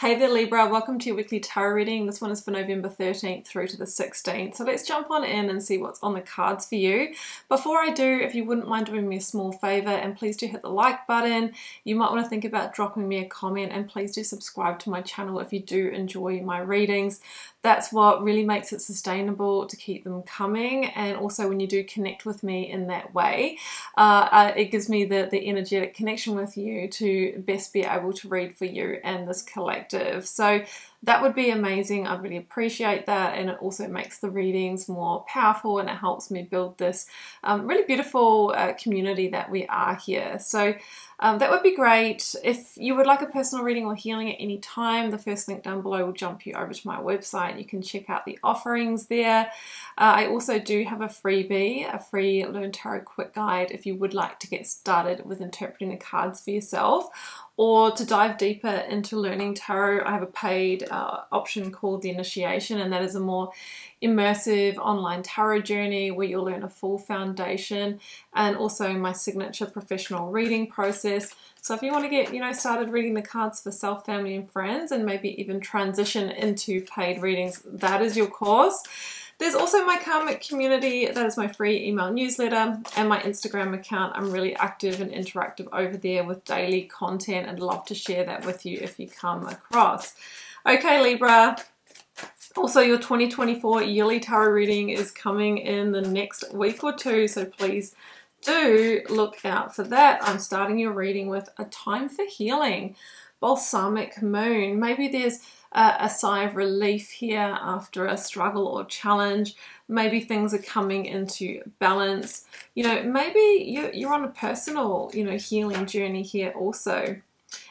Hey there Libra, welcome to your weekly tarot reading. This one is for November 13th through to the 16th. So let's jump on in and see what's on the cards for you. Before I do, if you wouldn't mind doing me a small favor and please do hit the like button. You might want to think about dropping me a comment and please do subscribe to my channel if you do enjoy my readings. That's what really makes it sustainable to keep them coming and also when you do connect with me in that way, uh, uh, it gives me the, the energetic connection with you to best be able to read for you and this collective perspective. So that would be amazing. I really appreciate that. And it also makes the readings more powerful and it helps me build this um, really beautiful uh, community that we are here. So um, that would be great. If you would like a personal reading or healing at any time, the first link down below will jump you over to my website. You can check out the offerings there. Uh, I also do have a freebie, a free Learn Tarot Quick Guide if you would like to get started with interpreting the cards for yourself or to dive deeper into learning tarot, I have a paid uh, option called the Initiation, and that is a more immersive online tarot journey where you'll learn a full foundation and also my signature professional reading process. So if you want to get, you know, started reading the cards for self, family, and friends, and maybe even transition into paid readings, that is your course. There's also my Karmic community, that is my free email newsletter, and my Instagram account. I'm really active and interactive over there with daily content and love to share that with you if you come across. Okay, Libra. Also, your 2024 yearly tarot reading is coming in the next week or two, so please do look out for that. I'm starting your reading with a time for healing, balsamic moon. Maybe there's a, a sigh of relief here after a struggle or challenge. Maybe things are coming into balance. You know, maybe you're, you're on a personal, you know, healing journey here also.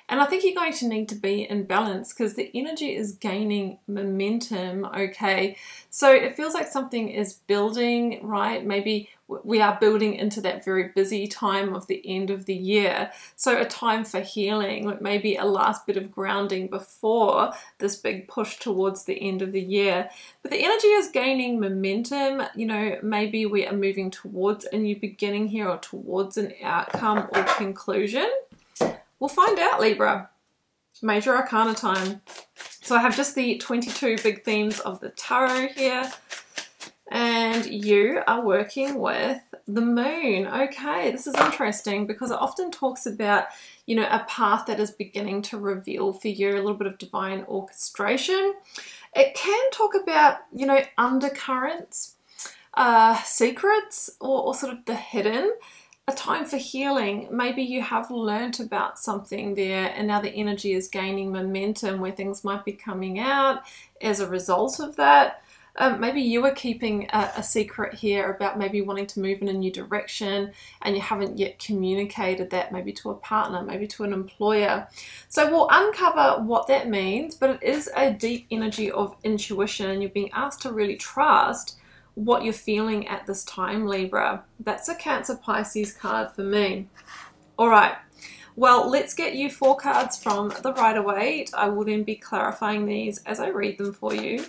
And I think you're going to need to be in balance because the energy is gaining momentum, okay? So it feels like something is building, right? Maybe we are building into that very busy time of the end of the year. So a time for healing, maybe a last bit of grounding before this big push towards the end of the year. But the energy is gaining momentum. You know, maybe we are moving towards a new beginning here or towards an outcome or conclusion. We'll find out, Libra. Major Arcana time. So I have just the 22 big themes of the tarot here. And you are working with the moon. Okay, this is interesting because it often talks about, you know, a path that is beginning to reveal for you, a little bit of divine orchestration. It can talk about, you know, undercurrents, uh, secrets, or, or sort of the hidden a time for healing. Maybe you have learnt about something there and now the energy is gaining momentum where things might be coming out as a result of that. Um, maybe you are keeping a, a, secret here about maybe wanting to move in a new direction and you haven't yet communicated that maybe to a partner, maybe to an employer. So we'll uncover what that means, but it is a deep energy of intuition and you're being asked to really trust what you're feeling at this time, Libra. That's a Cancer Pisces card for me. All right. Well, let's get you four cards from the Rider-Waite. I will then be clarifying these as I read them for you.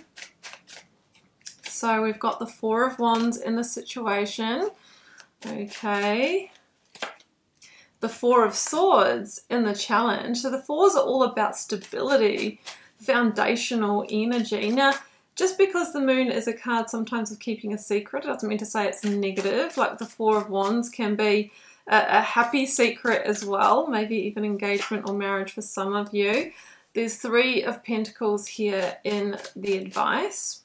So we've got the Four of Wands in the situation. Okay. The Four of Swords in the challenge. So the fours are all about stability, foundational energy. Now, just because the moon is a card sometimes of keeping a secret, doesn't mean to say it's negative. Like the Four of Wands can be a, a happy secret as well, maybe even engagement or marriage for some of you. There's Three of Pentacles here in the advice.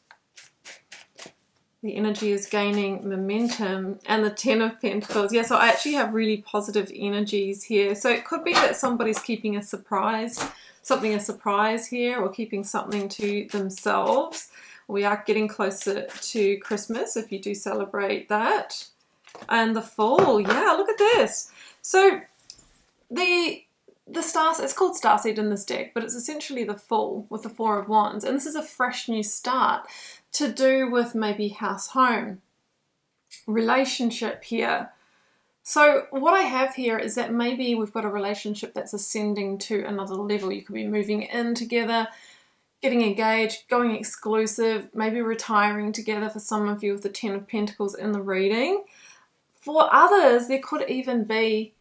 The energy is gaining momentum and the Ten of Pentacles. Yeah, so I actually have really positive energies here. So it could be that somebody's keeping a surprise, something a surprise here or keeping something to themselves. We are getting closer to Christmas if you do celebrate that. And the Fool, yeah, look at this. So the the stars, it's called Starseed in this deck, but it's essentially the Fool with the Four of Wands. And this is a fresh new start to do with maybe house home, relationship here. So what I have here is that maybe we've got a relationship that's ascending to another level. You could be moving in together, getting engaged, going exclusive, maybe retiring together for some of you with the Ten of Pentacles in the reading. For others, there could even be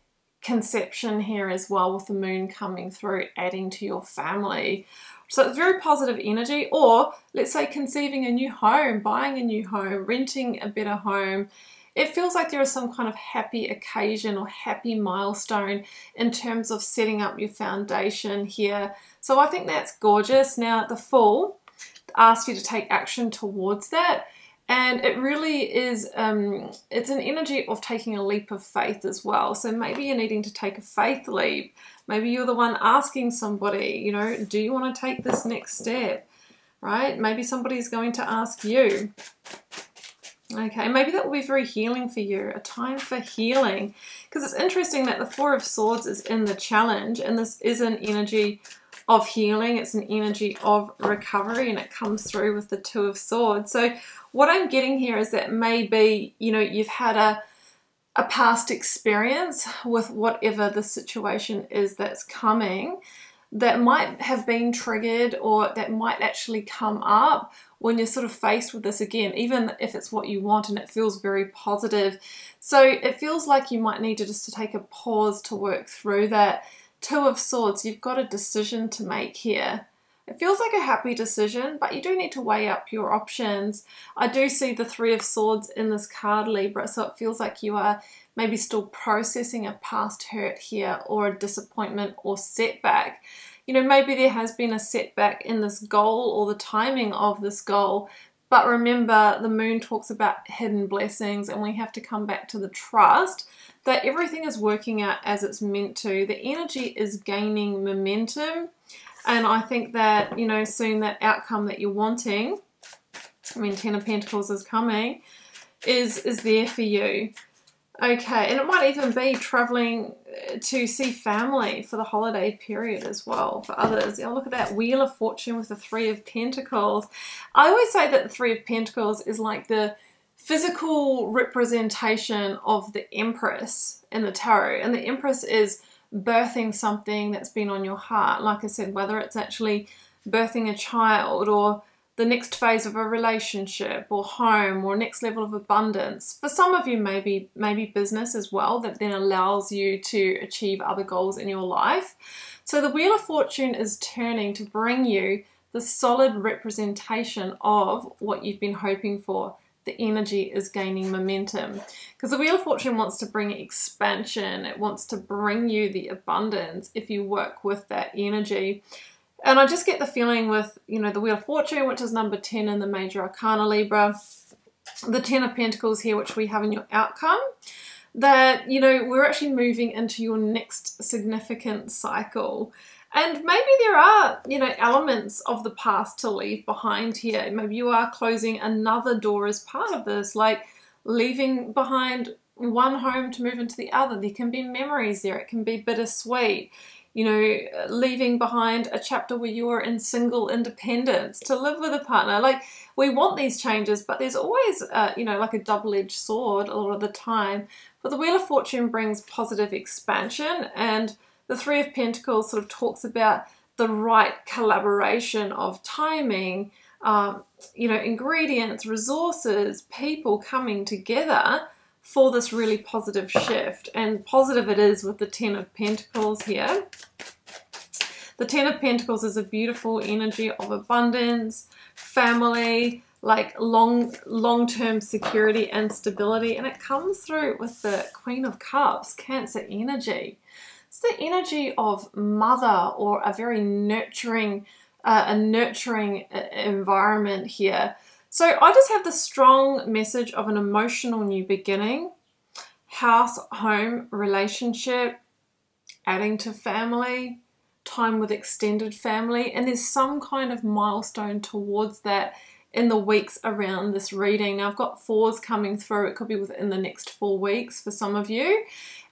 conception here as well with the moon coming through, adding to your family. So it's very positive energy, or let's say conceiving a new home, buying a new home, renting a better home. It feels like there is some kind of happy occasion or happy milestone in terms of setting up your foundation here. So I think that's gorgeous. Now, the Fool asks you to take action towards that and it really is um, it's an energy of taking a leap of faith as well. So maybe you're needing to take a faith leap. Maybe you're the one asking somebody you know do you want to take this next step? Right? Maybe somebody's going to ask you. Okay maybe that will be very healing for you a time for healing. Because it's interesting that the four of swords is in the challenge and this is an energy of healing it's an energy of recovery and it comes through with the two of swords. So what I'm getting here is that maybe, you know, you've had a a past experience with whatever the situation is that's coming that might have been triggered or that might actually come up when you're sort of faced with this again, even if it's what you want and it feels very positive. So it feels like you might need to just to take a pause to work through that. Two of Swords, you've got a decision to make here. It feels like a happy decision, but you do need to weigh up your options. I do see the Three of Swords in this card, Libra, so it feels like you are maybe still processing a past hurt here or a disappointment or setback. You know, maybe there has been a setback in this goal or the timing of this goal, but remember the moon talks about hidden blessings and we have to come back to the trust that everything is working out as it's meant to. The energy is gaining momentum and I think that, you know, soon that outcome that you're wanting, I mean, Ten of Pentacles is coming, is, is there for you. Okay, and it might even be traveling uh, to see family for the holiday period as well for others. You know, look at that Wheel of Fortune with the Three of Pentacles. I always say that the Three of Pentacles is like the physical representation of the Empress in the tarot. And the Empress is birthing something that's been on your heart. Like I said, whether it's actually birthing a child or the next phase of a relationship or home or next level of abundance. For some of you, maybe maybe business as well, that then allows you to achieve other goals in your life. So the Wheel of Fortune is turning to bring you the solid representation of what you've been hoping for the energy is gaining momentum. Because the Wheel of Fortune wants to bring expansion, it wants to bring you the abundance if you work with that energy. And I just get the feeling with, you know, the Wheel of Fortune, which is number 10 in the Major Arcana Libra, the Ten of Pentacles here, which we have in your outcome, that, you know, we're actually moving into your next significant cycle. And maybe there are, you know, elements of the past to leave behind here. Maybe you are closing another door as part of this, like leaving behind one home to move into the other. There can be memories there. It can be bittersweet. You know, leaving behind a chapter where you are in single independence to live with a partner. Like, we want these changes, but there's always, uh, you know, like a double edged sword a lot of the time. But the Wheel of Fortune brings positive expansion and the Three of Pentacles sort of talks about the right collaboration of timing, um, you know, ingredients, resources, people coming together for this really positive shift. And positive it is with the Ten of Pentacles here. The Ten of Pentacles is a beautiful energy of abundance, family, like long long-term security and stability and it comes through with the Queen of Cups, Cancer energy. It's the energy of mother or a very nurturing, uh, a nurturing uh, environment here. So I just have the strong message of an emotional new beginning, house, home, relationship, adding to family, time with extended family, and there's some kind of milestone towards that in the weeks around this reading. Now I've got fours coming through, it could be within the next four weeks for some of you.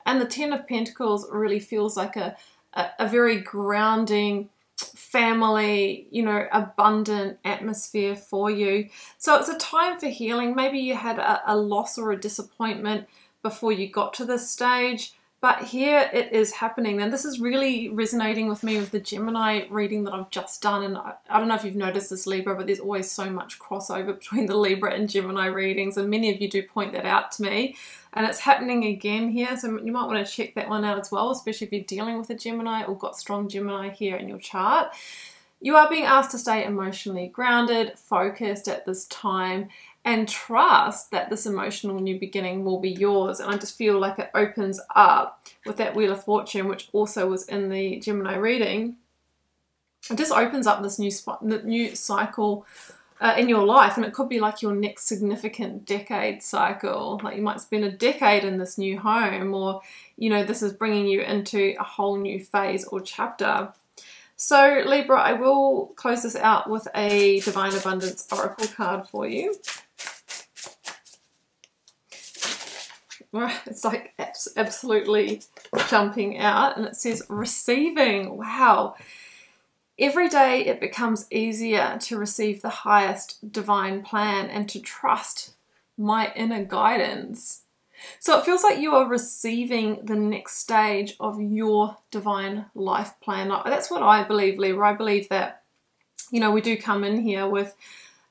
And the Ten of Pentacles really feels like a, a, a very grounding, family, you know, abundant atmosphere for you. So it's a time for healing. Maybe you had a, a loss or a disappointment before you got to this stage, But here it is happening. And this is really resonating with me with the Gemini reading that I've just done. And I, don't know if you've noticed this, Libra, but there's always so much crossover between the Libra and Gemini readings. And many of you do point that out to me. And it's happening again here. So you might want to check that one out as well, especially if you're dealing with a Gemini or got strong Gemini here in your chart. You are being asked to stay emotionally grounded, focused at this time, and trust that this emotional new beginning will be yours. And I just feel like it opens up with that Wheel of Fortune, which also was in the Gemini reading. It just opens up this new spot, new cycle uh, in your life, and it could be like your next significant decade cycle. Like you might spend a decade in this new home, or you know, this is bringing you into a whole new phase or chapter. So, Libra, I will close this out with a Divine Abundance Oracle card for you. It's like absolutely jumping out, and it says receiving. Wow. Every day it becomes easier to receive the highest divine plan and to trust my inner guidance. So it feels like you are receiving the next stage of your divine life plan. That's what I believe, Libra. I believe that, you know, we do come in here with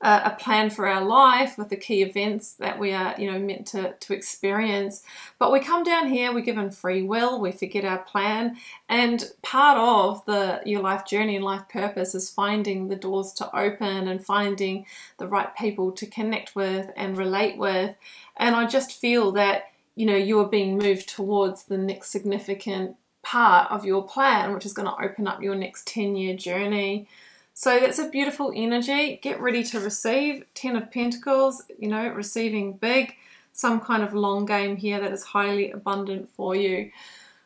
a plan for our life with the key events that we are, you know, meant to, to experience. But we come down here, we're given free will, we forget our plan, and part of the your life journey and life purpose is finding the doors to open and finding the right people to connect with and relate with. And I just feel that, you know, you are being moved towards the next significant part of your plan, which is going to open up your next 10 year journey. So that's a beautiful energy. Get ready to receive. Ten of Pentacles, you know, receiving big, some kind of long game here that is highly abundant for you.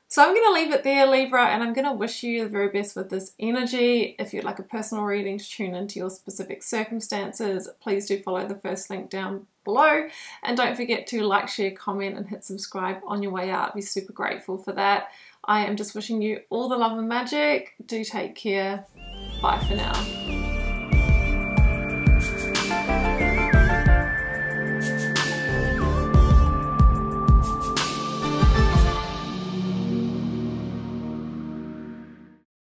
So I'm going to leave it there, Libra, and I'm going to wish you the very best with this energy. If you'd like a personal reading to tune into your specific circumstances, please do follow the first link down below. And don't forget to like, share, comment, and hit subscribe on your way out. Be super grateful for that. I am just wishing you all the love and magic. Do take care. Bye for now.